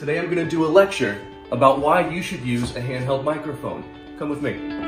Today I'm going to do a lecture about why you should use a handheld microphone. Come with me.